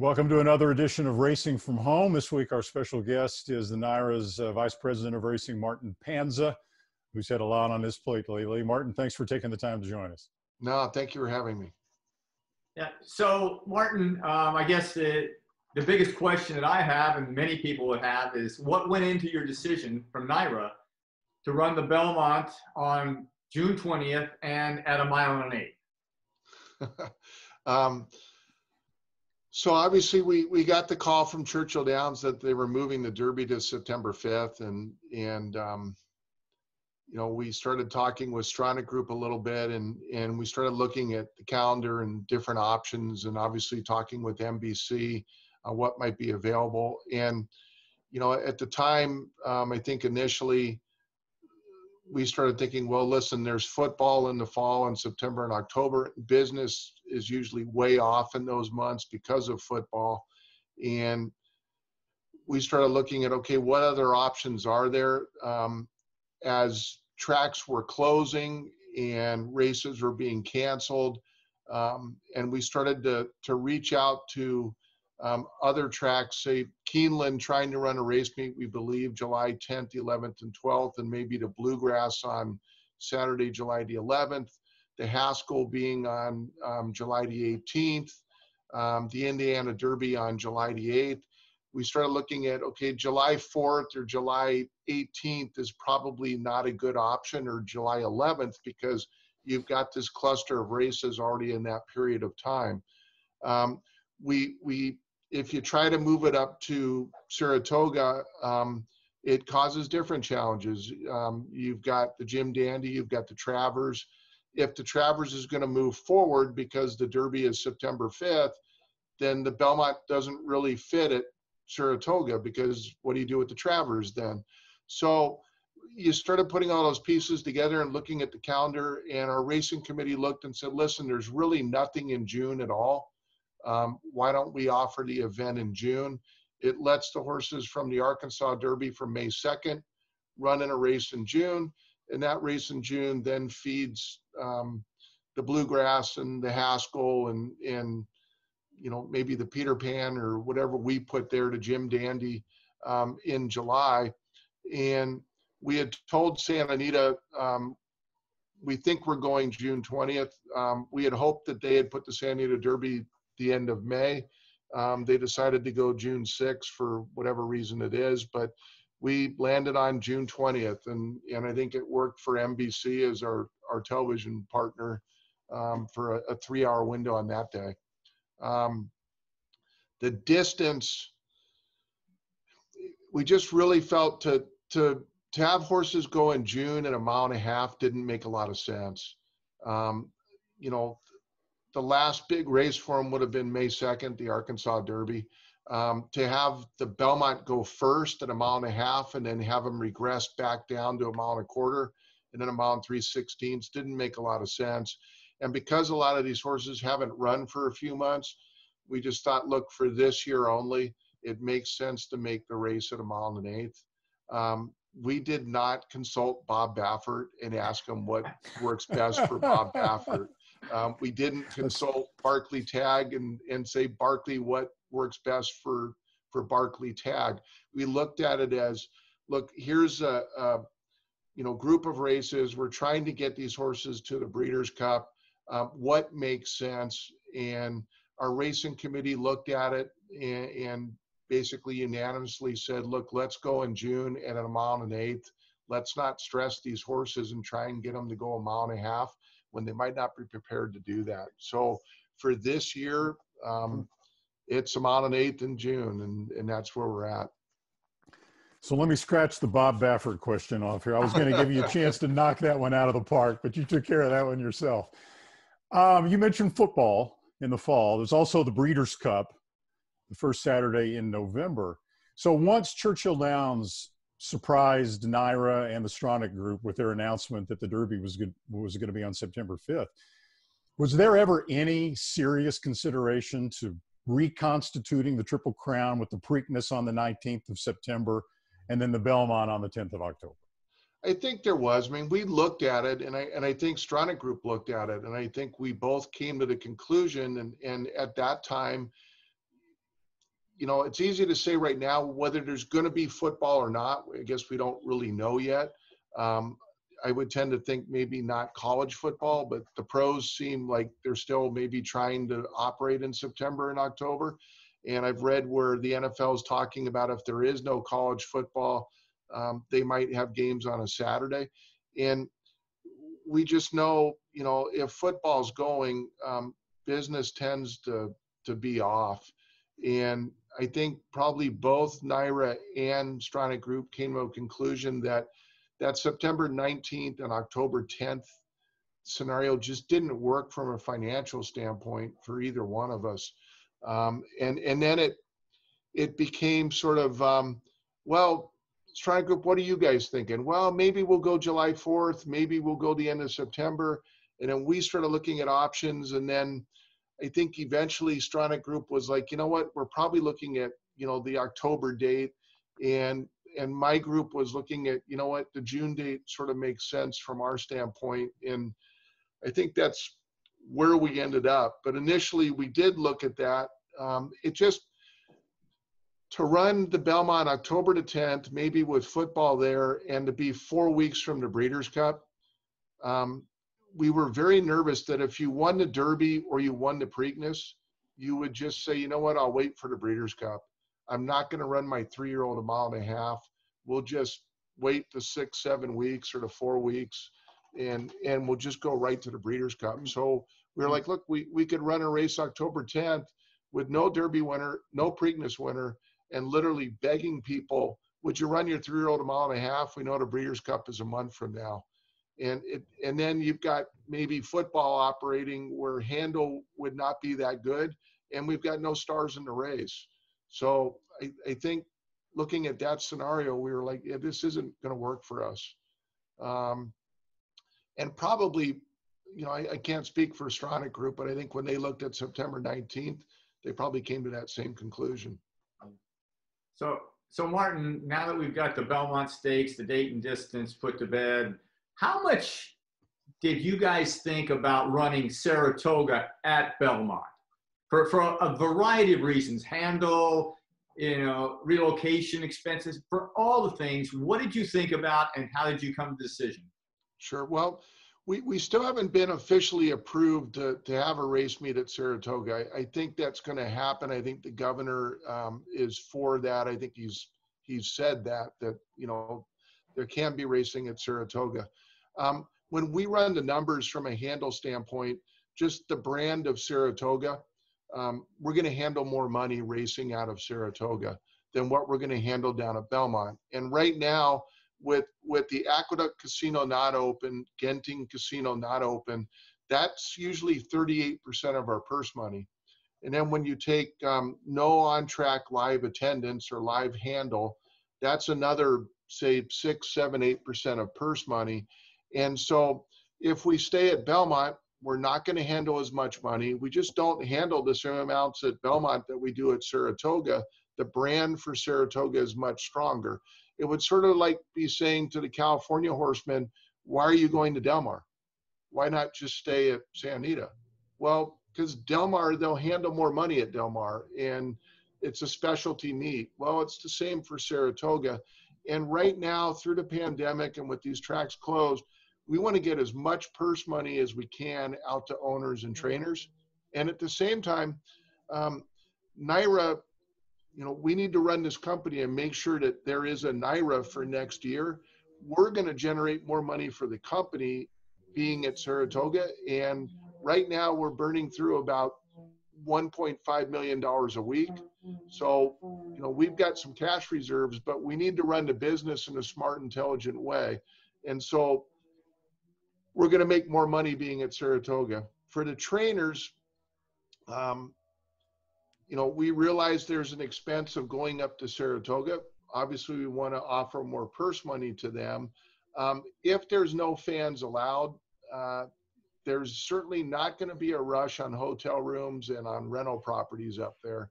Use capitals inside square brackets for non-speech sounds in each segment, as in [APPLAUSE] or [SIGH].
Welcome to another edition of Racing from Home. This week, our special guest is the NYRA's uh, Vice President of Racing, Martin Panza, who's had a lot on his plate lately. Martin, thanks for taking the time to join us. No, thank you for having me. Yeah. So, Martin, um, I guess the, the biggest question that I have, and many people would have, is what went into your decision from NYRA to run the Belmont on June 20th and at a mile and an eighth? [LAUGHS] um, so obviously we, we got the call from Churchill Downs that they were moving the Derby to September 5th and, and, um, you know, we started talking with Stronach Group a little bit and, and we started looking at the calendar and different options and obviously talking with NBC uh, what might be available. And, you know, at the time, um, I think initially we started thinking, well, listen, there's football in the fall in September and October. Business is usually way off in those months because of football. And we started looking at, okay, what other options are there? Um, as tracks were closing and races were being canceled, um, and we started to, to reach out to um, other tracks, say Keeneland trying to run a race meet, we believe July 10th, 11th, and 12th, and maybe the Bluegrass on Saturday, July the 11th, the Haskell being on um, July the 18th, um, the Indiana Derby on July the 8th. We started looking at, okay, July 4th or July 18th is probably not a good option, or July 11th, because you've got this cluster of races already in that period of time. Um, we we if you try to move it up to Saratoga, um, it causes different challenges. Um, you've got the Jim Dandy, you've got the Travers. If the Travers is going to move forward because the Derby is September 5th, then the Belmont doesn't really fit at Saratoga because what do you do with the Travers then? So you started putting all those pieces together and looking at the calendar, and our racing committee looked and said, listen, there's really nothing in June at all um, why don't we offer the event in June? It lets the horses from the Arkansas Derby from May 2nd run in a race in June, and that race in June then feeds um, the Bluegrass and the Haskell and and you know maybe the Peter Pan or whatever we put there to Jim Dandy um, in July, and we had told Santa Anita um, we think we're going June 20th. Um, we had hoped that they had put the Santa Anita Derby the end of May. Um, they decided to go June 6th for whatever reason it is, but we landed on June 20th, and and I think it worked for NBC as our our television partner um, for a, a three-hour window on that day. Um, the distance, we just really felt to to to have horses go in June at a mile and a half didn't make a lot of sense. Um, you know, the last big race for him would have been May 2nd, the Arkansas Derby. Um, to have the Belmont go first at a mile and a half and then have him regress back down to a mile and a quarter and then a mile and three sixteenths didn't make a lot of sense. And because a lot of these horses haven't run for a few months, we just thought, look, for this year only, it makes sense to make the race at a mile and an eighth. Um, we did not consult Bob Baffert and ask him what works best for Bob [LAUGHS] Baffert. Um, we didn't [LAUGHS] consult Barclay Tagg and, and say, Barclay, what works best for, for Barclay Tagg. We looked at it as, look, here's a, a you know, group of races. We're trying to get these horses to the Breeders' Cup. Um, what makes sense? And our racing committee looked at it and, and basically unanimously said, look, let's go in June at a mile and an eighth. Let's not stress these horses and try and get them to go a mile and a half when they might not be prepared to do that. So for this year, um, it's a mile and eighth in June, and, and that's where we're at. So let me scratch the Bob Baffert question off here. I was going to give you a [LAUGHS] chance to knock that one out of the park, but you took care of that one yourself. Um, you mentioned football in the fall. There's also the Breeders' Cup, the first Saturday in November. So once Churchill Downs surprised NYRA and the Stronach Group with their announcement that the Derby was good, was going to be on September 5th, was there ever any serious consideration to reconstituting the Triple Crown with the Preakness on the 19th of September and then the Belmont on the 10th of October? I think there was. I mean, we looked at it, and I and I think Stronach Group looked at it, and I think we both came to the conclusion, and and at that time, you know, it's easy to say right now whether there's going to be football or not. I guess we don't really know yet. Um, I would tend to think maybe not college football, but the pros seem like they're still maybe trying to operate in September and October. And I've read where the NFL is talking about if there is no college football, um, they might have games on a Saturday. And we just know, you know, if football's going, um, business tends to to be off. And I think probably both NYRA and Stronach Group came to a conclusion that that September 19th and October 10th scenario just didn't work from a financial standpoint for either one of us. Um, and and then it it became sort of um, well, Stronach Group, what are you guys thinking? Well, maybe we'll go July 4th, maybe we'll go the end of September, and then we started looking at options, and then I think eventually Stronach Group was like, you know what, we're probably looking at you know the October date, and and my group was looking at you know what the June date sort of makes sense from our standpoint, and I think that's where we ended up. But initially we did look at that. Um, it just to run the Belmont October to 10th, maybe with football there, and to be four weeks from the Breeders' Cup. Um, we were very nervous that if you won the Derby or you won the Preakness, you would just say, you know what, I'll wait for the Breeders' Cup. I'm not going to run my three year old a mile and a half. We'll just wait the six, seven weeks or the four weeks and and we'll just go right to the Breeders' Cup. So we were like, look, we, we could run a race October 10th with no Derby winner, no Preakness winner, and literally begging people, would you run your three year old a mile and a half? We know the Breeders' Cup is a month from now and it and then you've got maybe football operating where handle would not be that good and we've got no stars in the race. So i, I think looking at that scenario we were like yeah, this isn't going to work for us. Um, and probably you know I, I can't speak for Stronach group but i think when they looked at september 19th they probably came to that same conclusion. So so martin now that we've got the belmont stakes the date and distance put to bed how much did you guys think about running Saratoga at Belmont? For, for a variety of reasons, handle, you know, relocation expenses, for all the things, what did you think about and how did you come to the decision? Sure. Well, we, we still haven't been officially approved to, to have a race meet at Saratoga. I, I think that's going to happen. I think the governor um, is for that. I think he's he's said that that you know there can be racing at Saratoga. Um, when we run the numbers from a handle standpoint, just the brand of Saratoga, um, we're going to handle more money racing out of Saratoga than what we're going to handle down at Belmont. And right now, with with the Aqueduct Casino not open, Genting Casino not open, that's usually 38% of our purse money. And then when you take um, no on-track live attendance or live handle, that's another say six, seven, eight percent of purse money. And so if we stay at Belmont, we're not going to handle as much money. We just don't handle the same amounts at Belmont that we do at Saratoga. The brand for Saratoga is much stronger. It would sort of like be saying to the California horsemen, why are you going to Del Mar? Why not just stay at Santa Anita? Well, because Del Mar, they'll handle more money at Del Mar and it's a specialty meet. Well, it's the same for Saratoga. And right now, through the pandemic and with these tracks closed, we want to get as much purse money as we can out to owners and trainers. And at the same time, um, NYRA, you know, we need to run this company and make sure that there is a NYRA for next year. We're going to generate more money for the company being at Saratoga. And right now we're burning through about $1.5 million a week. So, you know, we've got some cash reserves, but we need to run the business in a smart, intelligent way. And so we're going to make more money being at Saratoga. For the trainers, um, you know, we realize there's an expense of going up to Saratoga. Obviously, we want to offer more purse money to them. Um, if there's no fans allowed, uh, there's certainly not going to be a rush on hotel rooms and on rental properties up there.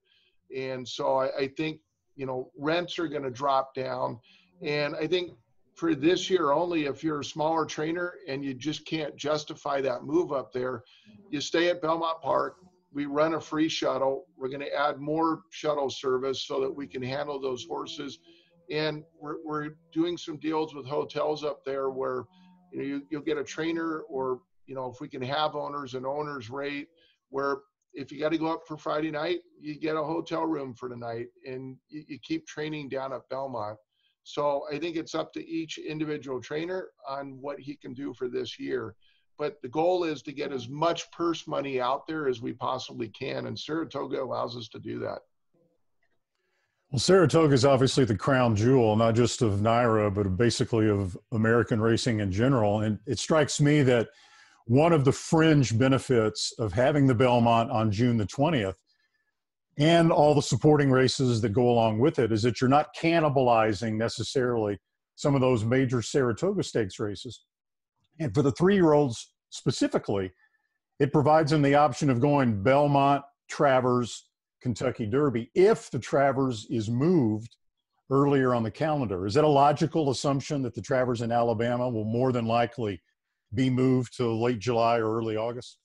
And so I, I think, you know, rents are going to drop down. And I think for this year only, if you're a smaller trainer and you just can't justify that move up there, mm-hmm. you stay at Belmont Park. we run a free shuttle. We're going to add more shuttle service so that we can handle those horses. And we're, we're doing some deals with hotels up there where, you know, you, you'll get a trainer or, you know, if we can have owners and owners rate where if you got to go up for Friday night, you get a hotel room for the night and you, you keep training down at Belmont. So I think it's up to each individual trainer on what he can do for this year. But the goal is to get as much purse money out there as we possibly can. And Saratoga allows us to do that. Well, Saratoga is obviously the crown jewel, not just of NYRA, but basically of American racing in general. And it strikes me that one of the fringe benefits of having the Belmont on June the 20th and all the supporting races that go along with it is that you're not cannibalizing necessarily some of those major Saratoga Stakes races. And for the three year olds specifically, it provides them the option of going Belmont, Travers, Kentucky Derby if the Travers is moved earlier on the calendar. Is that a logical assumption that the Travers in Alabama will more than likely be moved to late July or early August?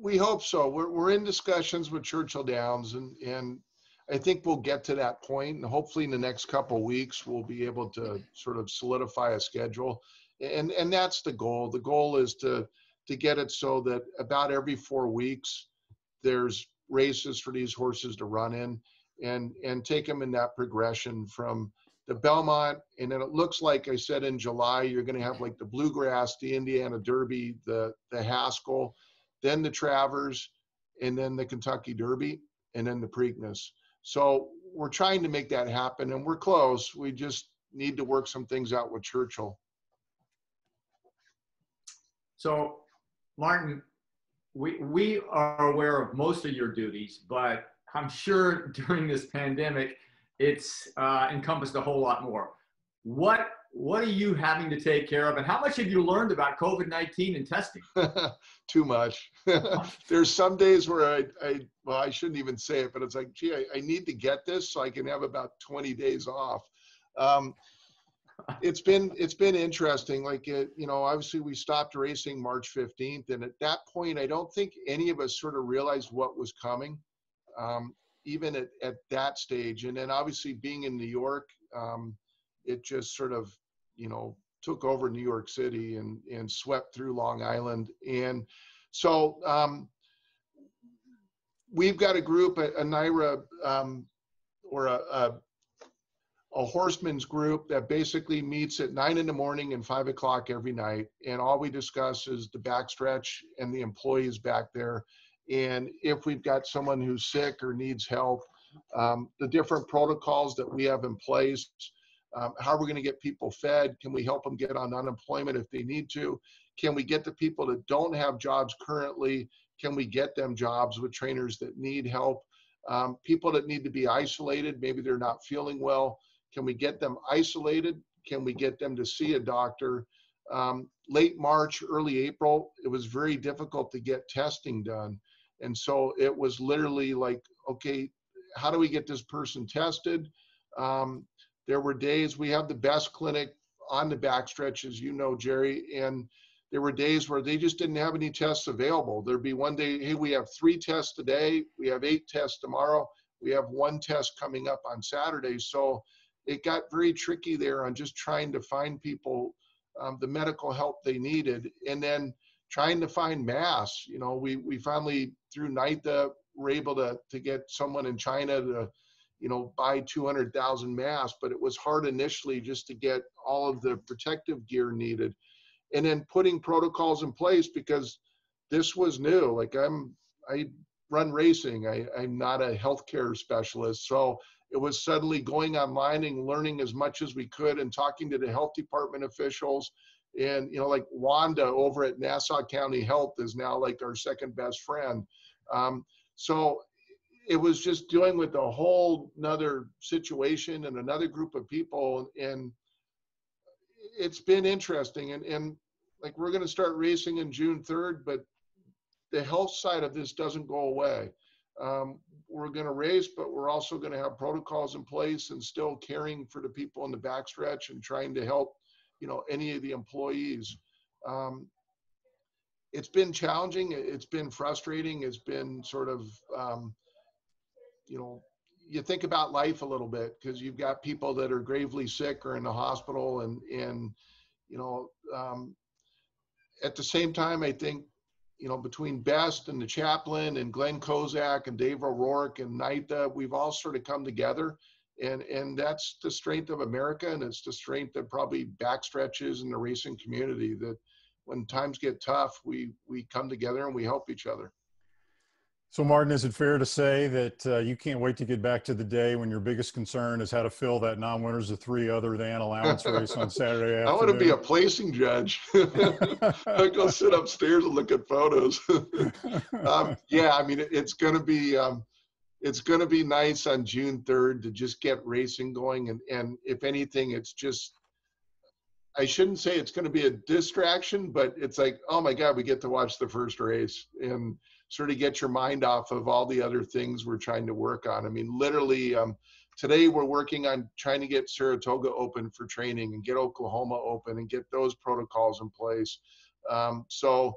We hope so. We're, we're in discussions with Churchill Downs, and, and I think we'll get to that point. And hopefully, in the next couple weeks, we'll be able to sort of solidify a schedule. And, and that's the goal. The goal is to, to get it so that about every four weeks, there's races for these horses to run in and, and take them in that progression from the Belmont, and then it looks like I said in July, you're going to have like the Bluegrass, the Indiana Derby, the the Haskell, then the Travers, and then the Kentucky Derby, and then the Preakness. So we're trying to make that happen, and we're close. We just need to work some things out with Churchill. So, Martin, we we are aware of most of your duties, but I'm sure [LAUGHS] during this pandemic it's uh, encompassed a whole lot more. What what are you having to take care of, and how much have you learned about COVID nineteen and testing? [LAUGHS] Too much. [LAUGHS] There's some days where I, I well, I shouldn't even say it, but it's like, gee, I, I need to get this so I can have about 20 days off. Um, it's been it's been interesting. Like it, you know, obviously we stopped racing March 15th, and at that point, I don't think any of us sort of realized what was coming. Um, even at, at that stage. And then obviously being in New York, um, it just sort of, you know, took over New York City and, and swept through Long Island. And so um, we've got a group, a, a um, or a, a, a horseman's group that basically meets at nine in the morning and five o'clock every night. And all we discuss is the backstretch and the employees back there and if we've got someone who's sick or needs help, um, the different protocols that we have in place. Um, how are we going to get people fed? Can we help them get on unemployment if they need to? Can we get the people that don't have jobs currently? Can we get them jobs with trainers that need help? Um, people that need to be isolated, maybe they're not feeling well. Can we get them isolated? Can we get them to see a doctor? Um, late March, early April, it was very difficult to get testing done. And so it was literally like, okay, how do we get this person tested? Um, there were days we have the best clinic on the backstretch, as you know, Jerry, and there were days where they just didn't have any tests available. There'd be one day, hey, we have three tests today, we have eight tests tomorrow, we have one test coming up on Saturday. So it got very tricky there on just trying to find people um, the medical help they needed. And then trying to find masks. You know, we we finally through NITA were able to to get someone in China to, you know, buy 200,000 masks, but it was hard initially just to get all of the protective gear needed, and then putting protocols in place because this was new. Like I'm I run racing. I, I'm not a healthcare specialist, so it was suddenly going online and learning as much as we could and talking to the health department officials and you know like wanda over at nassau county health is now like our second best friend um, so it was just dealing with a whole another situation and another group of people and it's been interesting and, and like we're going to start racing in june 3rd but the health side of this doesn't go away um, we're going to race but we're also going to have protocols in place and still caring for the people in the backstretch and trying to help you know any of the employees um, it's been challenging. It's been frustrating. It's been sort of, um, you know, you think about life a little bit because you've got people that are gravely sick or in the hospital, and and you know, um, at the same time, I think, you know, between Best and the chaplain and Glenn Kozak and Dave O'Rourke and NITA, we've all sort of come together. And, and that's the strength of America, and it's the strength that probably backstretches in the racing community. That when times get tough, we we come together and we help each other. So, Martin, is it fair to say that uh, you can't wait to get back to the day when your biggest concern is how to fill that non-winners of three other than allowance race on [LAUGHS] Saturday afternoon? I want to be a placing judge. [LAUGHS] I go sit upstairs and look at photos. [LAUGHS] um, yeah, I mean, it's going to be um, it's going to be nice on June 3rd to just get racing going, and and if anything, it's just I shouldn't say it's going to be a distraction, but it's like, oh my God, we get to watch the first race and sort of get your mind off of all the other things we're trying to work on. I mean, literally, um, today we're working on trying to get Saratoga open for training and get Oklahoma open and get those protocols in place. Um, so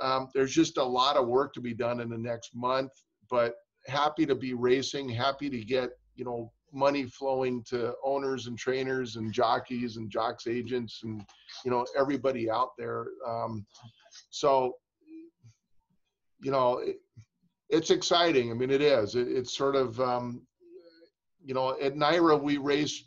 um, there's just a lot of work to be done in the next month, but happy to be racing, happy to get, you know, money flowing to owners and trainers and jockeys and jocks agents and, you know, everybody out there. Um, so you know, it, it's exciting. I mean, it is. It, it's sort of, um, you know, at NYRA we race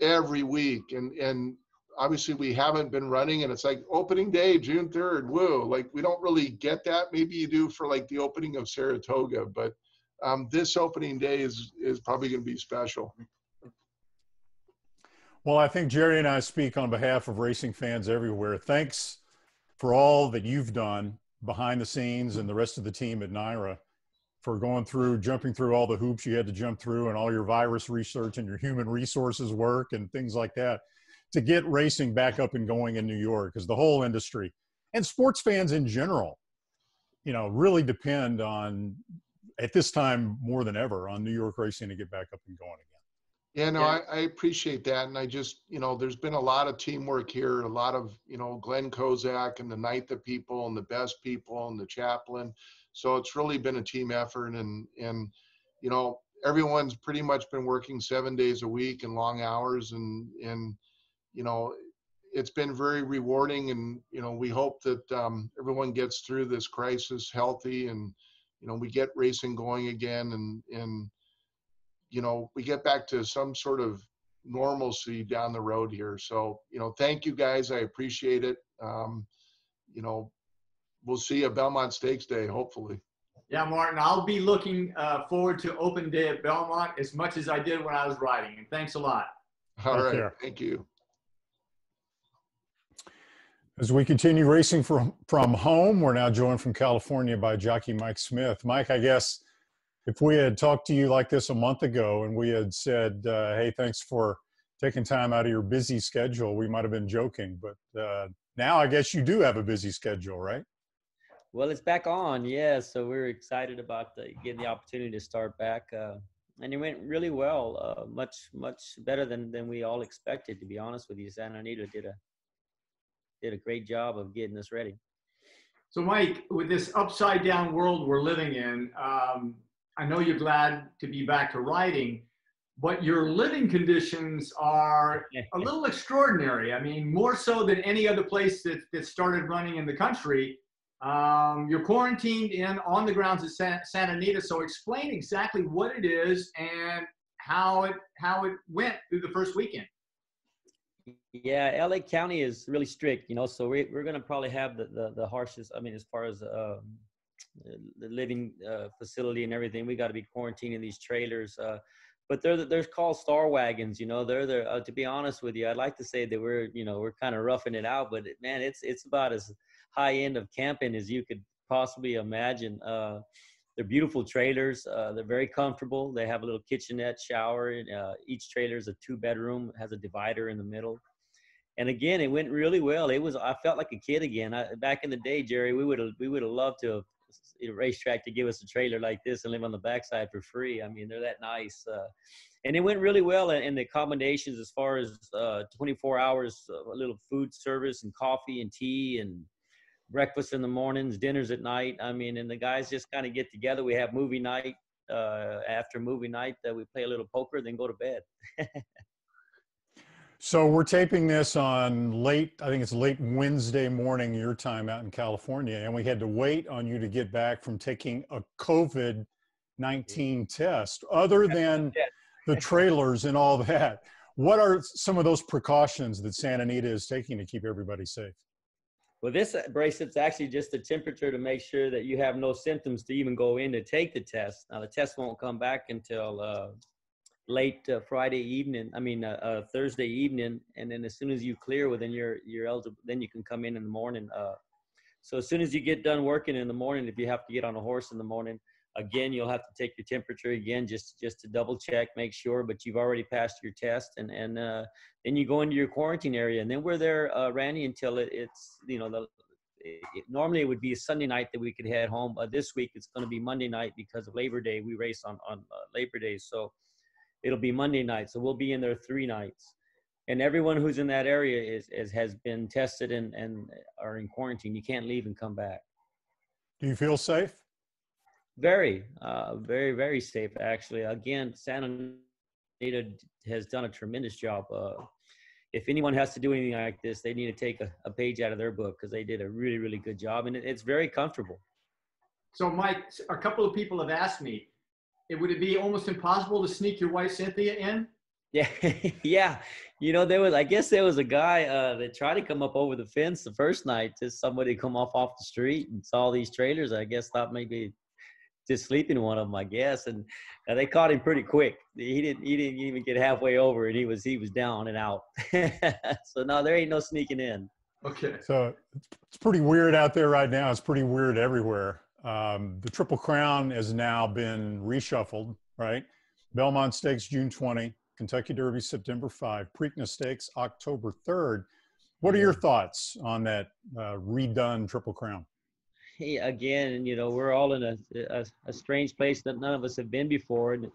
every week, and and obviously we haven't been running, and it's like opening day, June third. Woo! Like we don't really get that. Maybe you do for like the opening of Saratoga, but um, this opening day is is probably going to be special. Well, I think Jerry and I speak on behalf of racing fans everywhere. Thanks for all that you've done behind the scenes and the rest of the team at NYRA for going through, jumping through all the hoops you had to jump through and all your virus research and your human resources work and things like that to get racing back up and going in New York because the whole industry and sports fans in general, you know, really depend on at this time more than ever on New York racing to get back up and going again. Yeah, no, yeah. I, I, appreciate that. And I just, you know, there's been a lot of teamwork here, a lot of, you know, Glenn Kozak and the NITA people and the best people and the chaplain. So it's really been a team effort and, and, you know, everyone's pretty much been working seven days a week and long hours and, and, you know, it's been very rewarding and, you know, we hope that um, everyone gets through this crisis healthy and, you know, we get racing going again and, and, you know, we get back to some sort of normalcy down the road here. So, you know, thank you guys. I appreciate it. Um, you know, we'll see you at Belmont Stakes Day, hopefully. Yeah, Martin, I'll be looking uh, forward to open day at Belmont as much as I did when I was riding. And thanks a lot. All Take right. Care. Thank you. As we continue racing from, from home, we're now joined from California by jockey Mike Smith. Mike, I guess if we had talked to you like this a month ago and we had said, uh, "Hey, thanks for taking time out of your busy schedule," we might have been joking. But uh, now, I guess you do have a busy schedule, right? Well, it's back on, yeah. So we're excited about the, getting the opportunity to start back, uh, and it went really well. Uh, much, much better than than we all expected. To be honest with you, Santa Anita did a did a great job of getting us ready. So, Mike, with this upside down world we're living in, um, I know you're glad to be back to writing, but your living conditions are a [LAUGHS] little extraordinary. I mean, more so than any other place that, that started running in the country. Um, you're quarantined in on the grounds of San, Santa Anita. So explain exactly what it is and how it how it went through the first weekend. Yeah, LA County is really strict, you know. So we, we're going to probably have the, the, the harshest. I mean, as far as um, the living uh, facility and everything. We got to be quarantining these trailers. Uh, but they're they're called star wagons. You know, they're there. Uh, to be honest with you, I'd like to say that we're you know we're kind of roughing it out, but man, it's it's about as high end of camping as you could possibly imagine. Uh, they're beautiful trailers. Uh, they're very comfortable. They have a little kitchenette, shower. Uh, each trailer is a two bedroom, has a divider in the middle. And again, it went really well. It was I felt like a kid again. I, back in the day, Jerry, we would have we would have loved to have racetrack to give us a trailer like this and live on the backside for free. I mean, they're that nice. Uh, and it went really well in, the accommodations as far as uh, 24 hours, a little food service and coffee and tea and breakfast in the mornings, dinners at night. I mean, and the guys just kind of get together. We have movie night. Uh, after movie night, uh, we play a little poker, then go to bed. [LAUGHS] so we're taping this on late, I think it's late Wednesday morning, your time out in California, and we had to wait on you to get back from taking a COVID 19 test. Other than the trailers and all that, what are some of those precautions that Santa Anita is taking to keep everybody safe? Well, this bracelet's actually just a temperature to make sure that you have no symptoms to even go in to take the test. Now, the test won't come back until uh, late uh, Friday evening. I mean, uh, uh Thursday evening, and then as soon as you clear, well, then you're you're eligible. Then you can come in in the morning. Uh. so as soon as you get done working in the morning, if you have to get on a horse in the morning, again you'll have to take your temperature again just just to double check make sure but you've already passed your test and and uh, then you go into your quarantine area and then we're there uh, randy until it, it's you know the it, normally it would be a sunday night that we could head home but this week it's going to be monday night because of labor day we race on on labor day so it'll be monday night so we'll be in there three nights and everyone who's in that area is, is has been tested and and are in quarantine you can't leave and come back do you feel safe very, uh, very, very safe. Actually, again, Santa Anita has done a tremendous job. Uh, if anyone has to do anything like this, they need to take a, a page out of their book because they did a really, really good job, and it, it's very comfortable. So, Mike, a couple of people have asked me, would it be almost impossible to sneak your wife Cynthia in? Yeah, [LAUGHS] yeah. You know, there was I guess there was a guy uh, that tried to come up over the fence the first night. Just somebody come off off the street and saw these trailers. I guess thought maybe just sleeping in one of them, I guess. And uh, they caught him pretty quick. He didn't he didn't even get halfway over, and he was he was down and out. [LAUGHS] so no, there ain't no sneaking in. Okay. So it's pretty weird out there right now. It's pretty weird everywhere. Um, the Triple Crown has now been reshuffled, right? Belmont Stakes June 20, Kentucky Derby September 5, Preakness Stakes October 3rd. What are your thoughts on that uh, redone Triple Crown? again, you know, we're all in a, a, a, strange place that none of us have been before. And,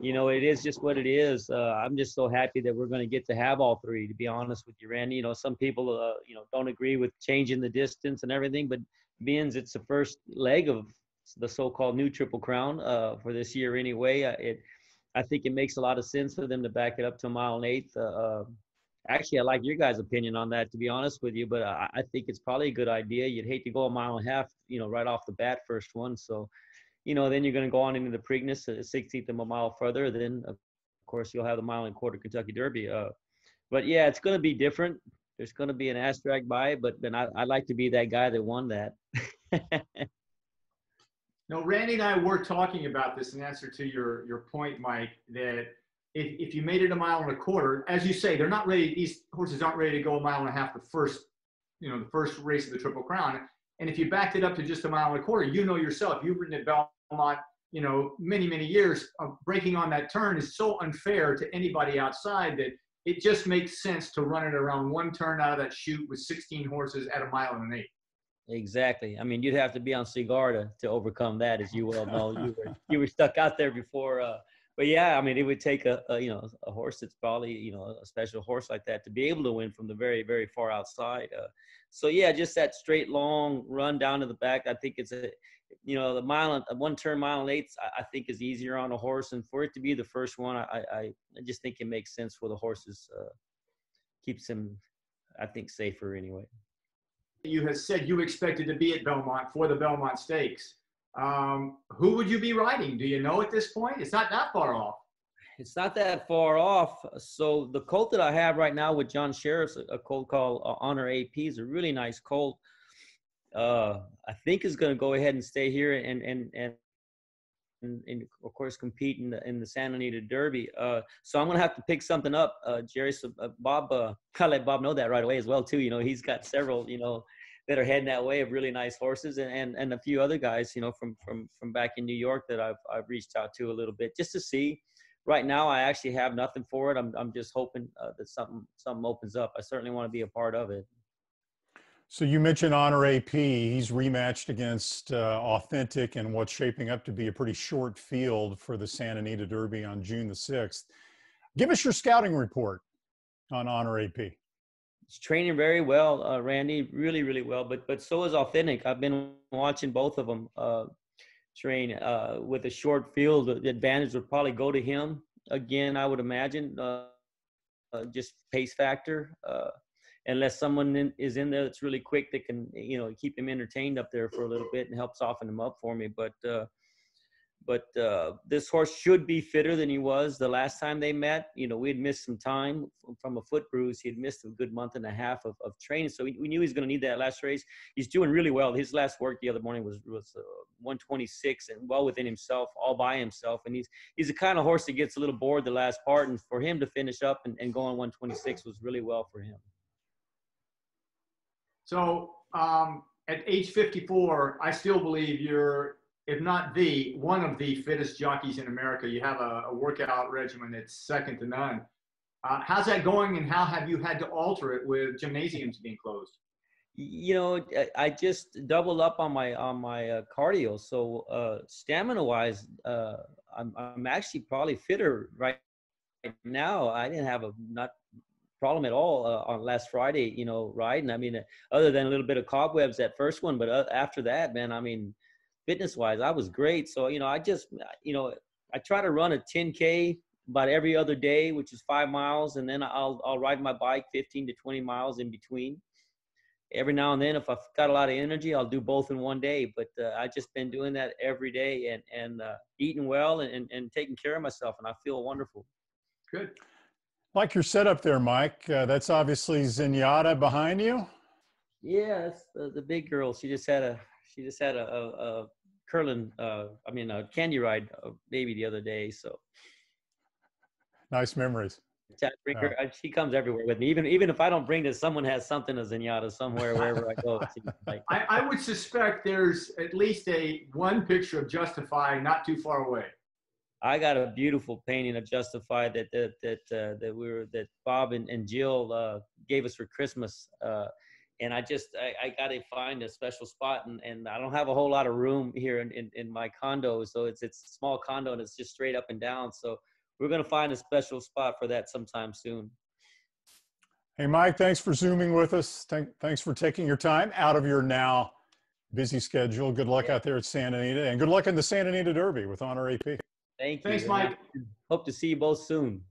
you know, it is just what it is. Uh, I'm just so happy that we're going to get to have all three, to be honest with you, Randy. You know, some people, uh, you know, don't agree with changing the distance and everything, but being it's the first leg of the so-called new Triple Crown uh, for this year anyway, uh, it, I think it makes a lot of sense for them to back it up to a mile and eighth. Uh, uh, actually, I like your guys' opinion on that, to be honest with you. But I, I, think it's probably a good idea. You'd hate to go a mile and a half, you know, right off the bat, first one. So, you know, then you're going to go on into the Preakness, a 16th of a mile further. Then, of course, you'll have the mile and quarter Kentucky Derby. Uh, but yeah, it's going to be different. There's going to be an asterisk by it, but then I, I'd like to be that guy that won that. [LAUGHS] no, Randy and I were talking about this in answer to your your point, Mike, that if, if you made it a mile and a quarter, as you say, they're not ready. These horses aren't ready to go a mile and a half the first, you know, the first race of the Triple Crown. And if you backed it up to just a mile and a quarter, you know yourself, you've ridden at Belmont, you know, many, many years of breaking on that turn is so unfair to anybody outside that it just makes sense to run it around one turn out of that chute with 16 horses at a mile and an eight. Exactly. I mean, you'd have to be on Cigar to, to overcome that, as you well know. You were you were stuck out there before uh, but yeah, I mean, it would take a, a, you know a horse that's probably you know a special horse like that to be able to win from the very very far outside. Uh, so yeah, just that straight long run down to the back. I think it's a you know the mile and one turn mile and eighths. I, I, think is easier on a horse, and for it to be the first one, I I, I just think it makes sense for the horses. Uh, keeps them, I think, safer anyway. You have said you expected to be at Belmont for the Belmont Stakes. Um, who would you be riding? Do you know at this point? It's not that far off. It's not that far off. So the colt that I have right now with John Shirreffs, a colt called uh, Honor AP, is a really nice colt. Uh, I think is going to go ahead and stay here and and and. And, and of course, compete in the in the Santa Anita Derby. Uh, so I'm gonna have to pick something up, uh, Jerry. So uh, Bob, uh, [LAUGHS] I let Bob know that right away as well too. You know, he's got several, you know, that are heading that way of really nice horses and, and, and a few other guys, you know, from, from, from back in New York that I've, I've reached out to a little bit just to see right now. I actually have nothing for it. I'm, I'm just hoping uh, that something, something opens up. I certainly want to be a part of it. So you mentioned Honor AP. He's rematched against uh, Authentic and what's shaping up to be a pretty short field for the Santa Anita Derby on June the 6th. Give us your scouting report on Honor AP. he's training very well, uh, Randy, really, really well. But but so is Authentic. I've been watching both of them uh, train uh, with a short field. The advantage would probably go to him again. I would imagine, uh, uh, just pace factor. Unless someone in, is in there that's really quick that can you know keep him entertained up there for a little bit and help soften him up for me. But uh, but uh, this horse should be fitter than he was the last time they met. You know, we had missed some time from a foot bruise. He had missed a good month and a half of, of training, so we, we knew he was going to need that last race. He's doing really well. His last work the other morning was was uh, 126 and well within himself, all by himself. And he's he's the kind of horse that gets a little bored the last part, and for him to finish up and, and go on 126 was really well for him. So um, at age 54, I still believe you're, if not the, one of the fittest jockeys in America. You have a, a workout regimen that's second to none. Uh, how's that going, and how have you had to alter it with gymnasiums being closed? You know, I just doubled up on my on my uh, cardio. So uh, stamina wise, uh, I'm I'm actually probably fitter right now. I didn't have a not problem at all uh, on last Friday, you know, riding. I mean, uh, other than a little bit of cobwebs that first one, but uh, after that, man, I mean, fitness wise, I was great. So, you know, I just, uh, you know, I try to run a 10K about every other day, which is five miles. And then I'll, I'll ride my bike 15 to 20 miles in between. Every now and then, if I've got a lot of energy, I'll do both in one day. But uh, I just been doing that every day and, and uh, eating well and, and taking care of myself. And I feel wonderful. Good. Like your setup there, Mike. Uh, that's obviously Zenyatta behind you. Yeah, the, the big girl. She just had a she just had a, a, a curling. Uh, I mean, a Candy Ride uh, baby the other day. So nice memories. Bring her, uh, she comes everywhere with me. Even even if I don't bring this, someone has something of Zenyatta somewhere wherever I go. Like, [LAUGHS] I, I would suspect there's at least a one picture of Justify not too far away. I got a beautiful painting of Justify that that that uh, that we were that Bob and, and Jill uh, gave us for Christmas. Uh, and I just I, I got to find a special spot, and, and I don't have a whole lot of room here in, in, in my condo, so it's it's a small condo and it's just straight up and down. So we're gonna find a special spot for that sometime soon. Hey Mike, thanks for zooming with us. Thank, thanks for taking your time out of your now busy schedule. Good luck yeah. out there at Santa Anita, and good luck in the Santa Anita Derby with Honor AP. Thank you. Thanks, Mike. Hope to see you both soon.